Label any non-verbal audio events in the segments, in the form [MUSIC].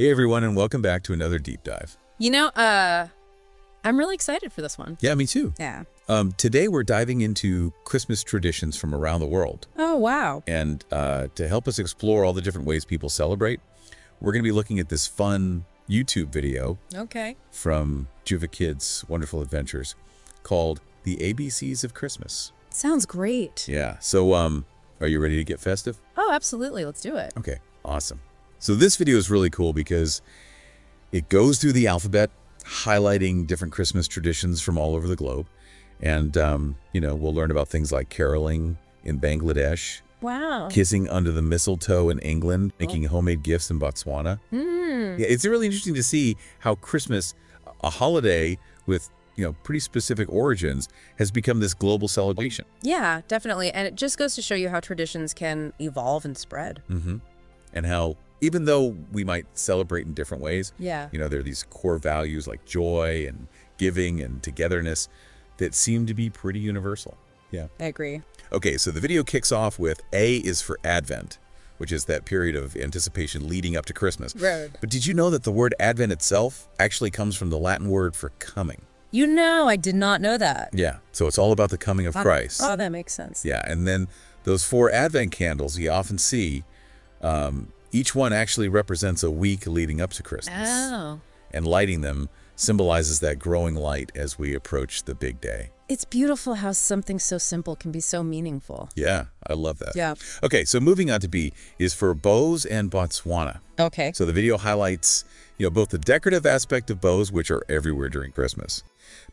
Hey everyone, and welcome back to another deep dive. You know, uh, I'm really excited for this one. Yeah, me too. Yeah. Um, today we're diving into Christmas traditions from around the world. Oh, wow. And uh, to help us explore all the different ways people celebrate, we're going to be looking at this fun YouTube video Okay. from Juva Kids Wonderful Adventures called The ABCs of Christmas. Sounds great. Yeah, so um, are you ready to get festive? Oh, absolutely. Let's do it. Okay, awesome. So this video is really cool because it goes through the alphabet, highlighting different Christmas traditions from all over the globe. And, um, you know, we'll learn about things like caroling in Bangladesh, Wow. kissing under the mistletoe in England, making homemade gifts in Botswana. Hmm. Yeah, it's really interesting to see how Christmas, a holiday with, you know, pretty specific origins, has become this global celebration. Yeah, definitely. And it just goes to show you how traditions can evolve and spread. Mm-hmm. And how, even though we might celebrate in different ways, Yeah. You know, there are these core values like joy and giving and togetherness that seem to be pretty universal. Yeah. I agree. Okay, so the video kicks off with A is for Advent, which is that period of anticipation leading up to Christmas. Road. But did you know that the word Advent itself actually comes from the Latin word for coming? You know, I did not know that. Yeah. So it's all about the coming of Christ. Oh, that makes sense. Yeah, and then those four Advent candles you often see, um, each one actually represents a week leading up to Christmas. Oh. and lighting them symbolizes that growing light as we approach the big day. It's beautiful how something so simple can be so meaningful. Yeah, I love that. Yeah. Okay, so moving on to B is for bows and Botswana. Okay. So the video highlights, you know, both the decorative aspect of bows, which are everywhere during Christmas,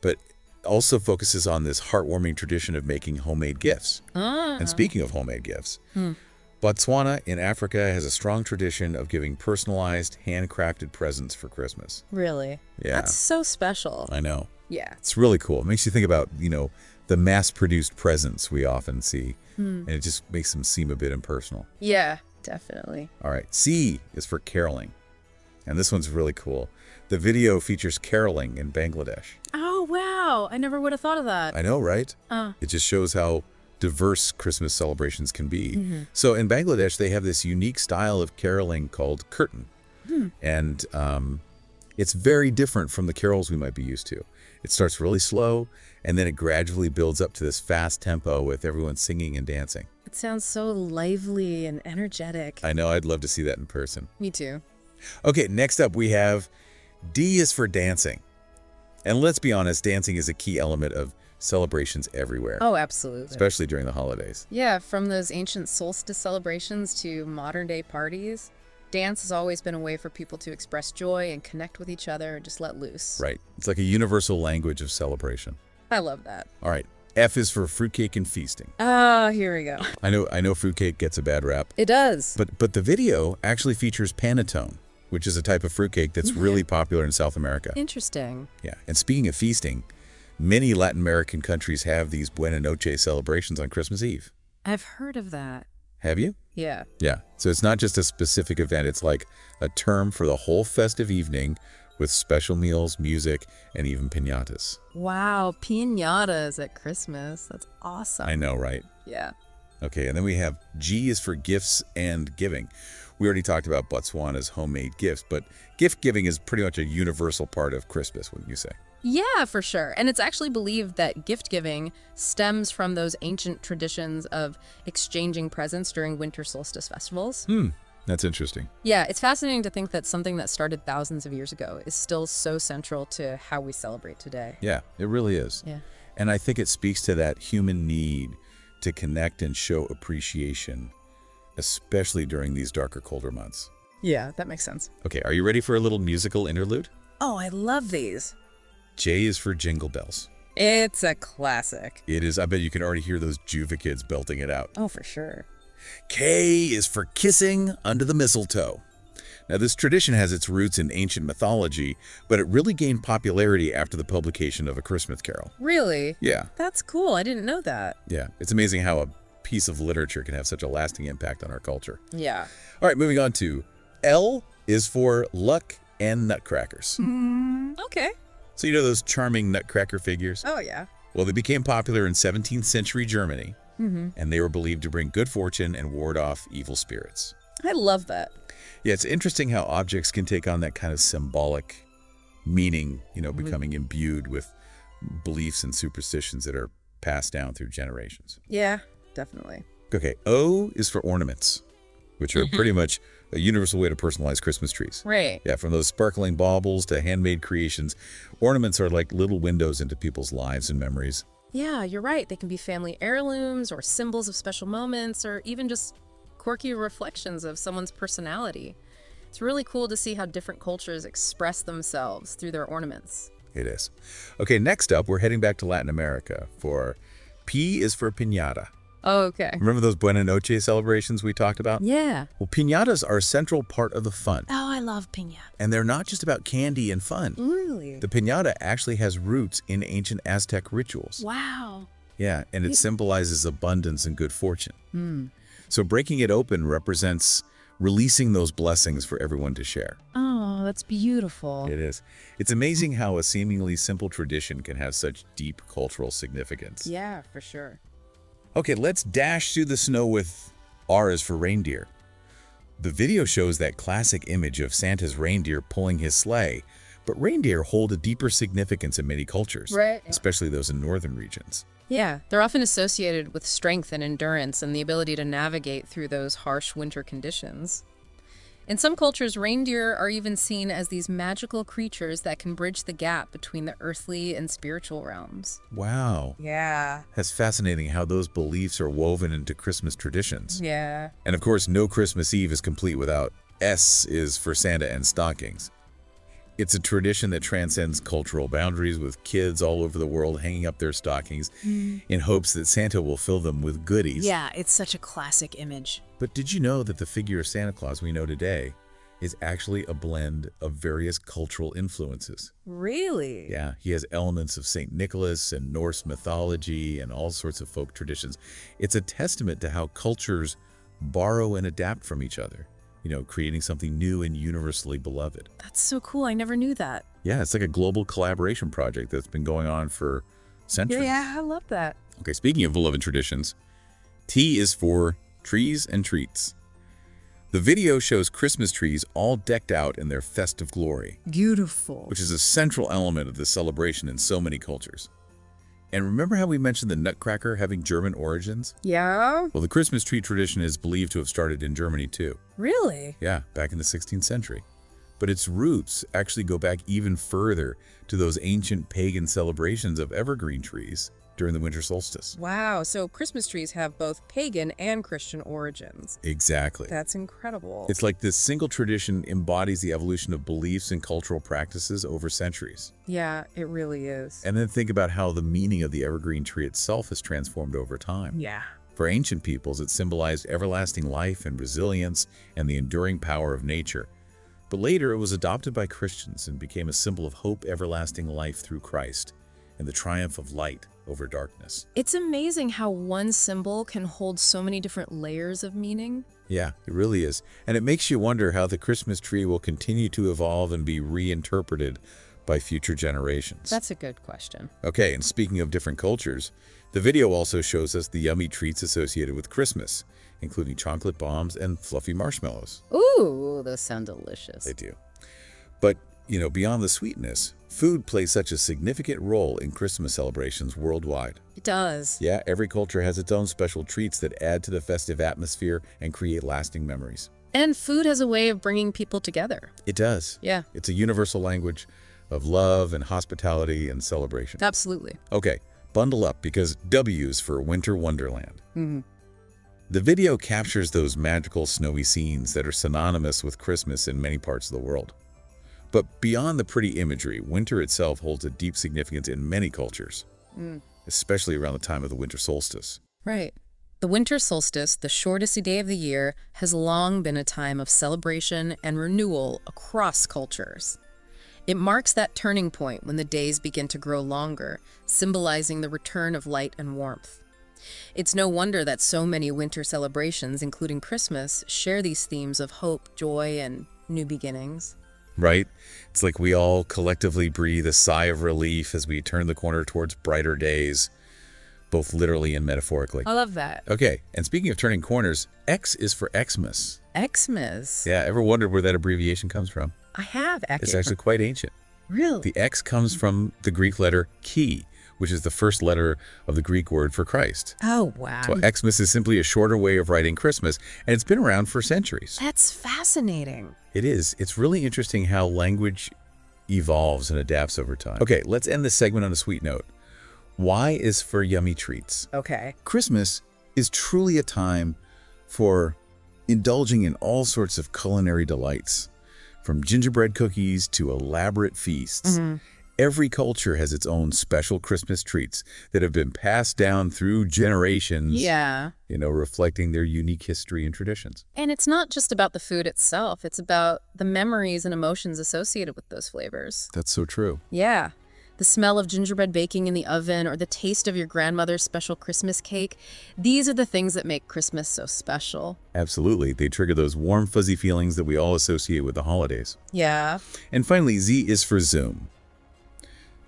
but also focuses on this heartwarming tradition of making homemade gifts. Ah. And speaking of homemade gifts, Botswana in Africa has a strong tradition of giving personalized, handcrafted presents for Christmas. Really? Yeah. That's so special. I know. Yeah. It's really cool. It makes you think about, you know, the mass-produced presents we often see, and it just makes them seem a bit impersonal. Yeah, definitely. All right, C is for caroling, and this one's really cool. The video features caroling in Bangladesh. Oh, wow. I never would have thought of that. I know, right? Uh. It just shows how diverse Christmas celebrations can be. So in Bangladesh, they have this unique style of caroling called kirtan, and um, it's very different from the carols we might be used to. It starts really slow, and then it gradually builds up to this fast tempo with everyone singing and dancing. It sounds so lively and energetic. I know I'd love to see that in person. Me too. Okay, next up we have D is for dancing. And let's be honest, dancing is a key element of celebrations everywhere, Oh, absolutely. especially during the holidays. Yeah, from those ancient solstice celebrations to modern day parties, dance has always been a way for people to express joy and connect with each other and just let loose. Right. It's like a universal language of celebration. I love that. All right. F is for fruitcake and feasting. Ah, here we go. [LAUGHS] I know I know fruitcake gets a bad rap, It does. but but the video actually features panettone, which is a type of fruitcake that's really popular in South America. Interesting. Yeah. And speaking of feasting, many Latin American countries have these Buena Noche celebrations on Christmas Eve. I've heard of that. Have you? Yeah. Yeah. So it's not just a specific event, it's like a term for the whole festive evening with special meals, music, and even piñatas. Wow, pinatas at Christmas. That's awesome. I know, right? Yeah. Okay, and then we have G is for gifts and giving. We already talked about Botswana's homemade gifts, but gift giving is pretty much a universal part of Christmas, wouldn't you say? Yeah, for sure. And it's actually believed that gift giving stems from those ancient traditions of exchanging presents during winter solstice festivals. Hmm, that's interesting. Yeah, it's fascinating to think that something that started thousands of years ago is still so central to how we celebrate today. Yeah, it really is. Yeah. And I think it speaks to that human need to connect and show appreciation, especially during these darker, colder months. Yeah, that makes sense. Okay, are you ready for a little musical interlude? Oh, I love these. J is for Jingle Bells. It's a classic. It is, I bet you can already hear those Juva kids belting it out. Oh, for sure. K is for Kissing Under the Mistletoe. Now, this tradition has its roots in ancient mythology, but it really gained popularity after the publication of A Christmas Carol. Really? Yeah, That's cool. I didn't know that. yeah. It's amazing how a piece of literature can have such a lasting impact on our culture. Yeah. All right, moving on to L is for Luck and Nutcrackers. Okay. So, you know those charming nutcracker figures? Oh, yeah. Well, they became popular in 17th century Germany, mm-hmm. and they were believed to bring good fortune and ward off evil spirits. I love that. Yeah, it's interesting how objects can take on that kind of symbolic meaning, you know, mm-hmm. becoming imbued with beliefs and superstitions that are passed down through generations. Yeah, definitely. Okay, O is for ornaments, which are mm-hmm. pretty much a universal way to personalize Christmas trees. Right. Yeah, from those sparkling baubles to handmade creations, ornaments are like little windows into people's lives and memories. Yeah, you're right. They can be family heirlooms or symbols of special moments or even just quirky reflections of someone's personality. It's really cool to see how different cultures express themselves through their ornaments. It is. Okay, next up, we're heading back to Latin America for P is for piñata. Oh, okay. Remember those Buena Noche celebrations we talked about? Yeah. Well, piñatas are a central part of the fun, Oh, I love piñata. and they're not just about candy and fun. Really? The piñata actually has roots in ancient Aztec rituals. Wow. Yeah, and it symbolizes abundance and good fortune. Hmm. So breaking it open represents releasing those blessings for everyone to share. Oh, that's beautiful. It is. It's amazing how a seemingly simple tradition can have such deep cultural significance. Yeah, for sure. Okay, let's dash through the snow with R is for reindeer. The video shows that classic image of Santa's reindeer pulling his sleigh, but reindeer hold a deeper significance in many cultures, Right. especially those in northern regions. Yeah, they're often associated with strength and endurance and the ability to navigate through those harsh winter conditions. In some cultures, reindeer are even seen as these magical creatures that can bridge the gap between the earthly and spiritual realms. Wow. Yeah. That's fascinating how those beliefs are woven into Christmas traditions. Yeah. And of course, no Christmas Eve is complete without S is for Santa and stockings. It's a tradition that transcends cultural boundaries with kids all over the world hanging up their stockings mm. in hopes that Santa will fill them with goodies. Yeah, it's such a classic image. But did you know that the figure of Santa Claus we know today is actually a blend of various cultural influences? Really? Yeah, he has elements of St. Nicholas and Norse mythology and all sorts of folk traditions. It's a testament to how cultures borrow and adapt from each other, you know, creating something new and universally beloved. That's so cool. I never knew that. Yeah, it's like a global collaboration project that's been going on for centuries. Yeah, I love that. Okay, speaking of beloved traditions, T is for trees and treats. The video shows Christmas trees all decked out in their festive glory. Beautiful. which is a central element of the celebration in so many cultures. And remember how we mentioned the Nutcracker having German origins? Yeah? Well, the Christmas tree tradition is believed to have started in Germany too. Really? Yeah, back in the 16th century. But its roots actually go back even further to those ancient pagan celebrations of evergreen trees during the winter solstice. Wow. So Christmas trees have both pagan and Christian origins. Exactly. That's incredible. It's like this single tradition embodies the evolution of beliefs and cultural practices over centuries. yeah, it really is. And then think about how the meaning of the evergreen tree itself has transformed over time. yeah. For ancient peoples, it symbolized everlasting life and resilience and the enduring power of nature. But later, it was adopted by Christians and became a symbol of hope, everlasting life through Christ, and the triumph of light over darkness. It's amazing how one symbol can hold so many different layers of meaning. Yeah, it really is. And it makes you wonder how the Christmas tree will continue to evolve and be reinterpreted by future generations. That's a good question. Okay, and speaking of different cultures, the video also shows us the yummy treats associated with Christmas, including chocolate bombs and fluffy marshmallows. Ooh, those sound delicious. They do. But, you know, beyond the sweetness, food plays such a significant role in Christmas celebrations worldwide. It does. Yeah, every culture has its own special treats that add to the festive atmosphere and create lasting memories. And food has a way of bringing people together. It does. Yeah, It's a universal language of love and hospitality and celebration. absolutely. Okay, bundle up because W's for Winter Wonderland. Mhm. The video captures those magical snowy scenes that are synonymous with Christmas in many parts of the world. But beyond the pretty imagery, winter itself holds a deep significance in many cultures, mm. especially around the time of the winter solstice. Right. The winter solstice, the shortest day of the year, has long been a time of celebration and renewal across cultures. It marks that turning point when the days begin to grow longer, symbolizing the return of light and warmth. It's no wonder that so many winter celebrations, including Christmas, share these themes of hope, joy, and new beginnings. Right? It's like we all collectively breathe a sigh of relief as we turn the corner towards brighter days, both literally and metaphorically. I love that. Okay, and speaking of turning corners, X is for Xmas. Xmas. Yeah, ever wondered where that abbreviation comes from? I have actually. It's actually quite ancient. really. The X comes from the Greek letter chi, which is the first letter of the Greek word for Christ. oh wow. So Xmas is simply a shorter way of writing Christmas, and it's been around for centuries. That's fascinating. It is. It's really interesting how language evolves and adapts over time. Okay, let's end this segment on a sweet note. Y is for yummy treats. Okay. Christmas is truly a time for indulging in all sorts of culinary delights, from gingerbread cookies to elaborate feasts. Mm-hmm. Every culture has its own special Christmas treats that have been passed down through generations, Yeah. you know, reflecting their unique history and traditions. And it's not just about the food itself, it's about the memories and emotions associated with those flavors. That's so true. Yeah. The smell of gingerbread baking in the oven or the taste of your grandmother's special Christmas cake. These are the things that make Christmas so special. Absolutely. They trigger those warm, fuzzy feelings that we all associate with the holidays. Yeah. And finally, Z is for zoom.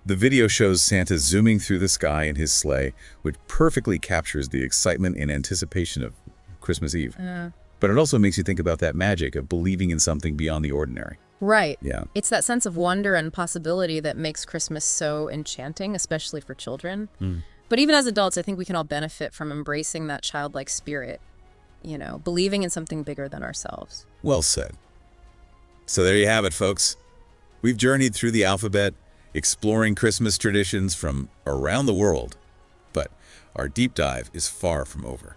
The video shows Santa zooming through the sky in his sleigh, which perfectly captures the excitement and anticipation of Christmas Eve. Uh. But it also makes you think about that magic of believing in something beyond the ordinary. Right. Yeah. It's that sense of wonder and possibility that makes Christmas so enchanting, especially for children. Hmm. But even as adults, I think we can all benefit from embracing that childlike spirit, you know, believing in something bigger than ourselves. Well said. So there you have it, folks. We've journeyed through the alphabet, exploring Christmas traditions from around the world. But our deep dive is far from over.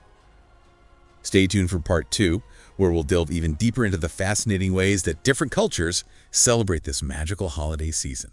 Stay tuned for part two, where we'll delve even deeper into the fascinating ways that different cultures celebrate this magical holiday season.